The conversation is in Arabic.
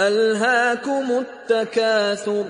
أَلْهَاكُمُ التَّكَاثُرُ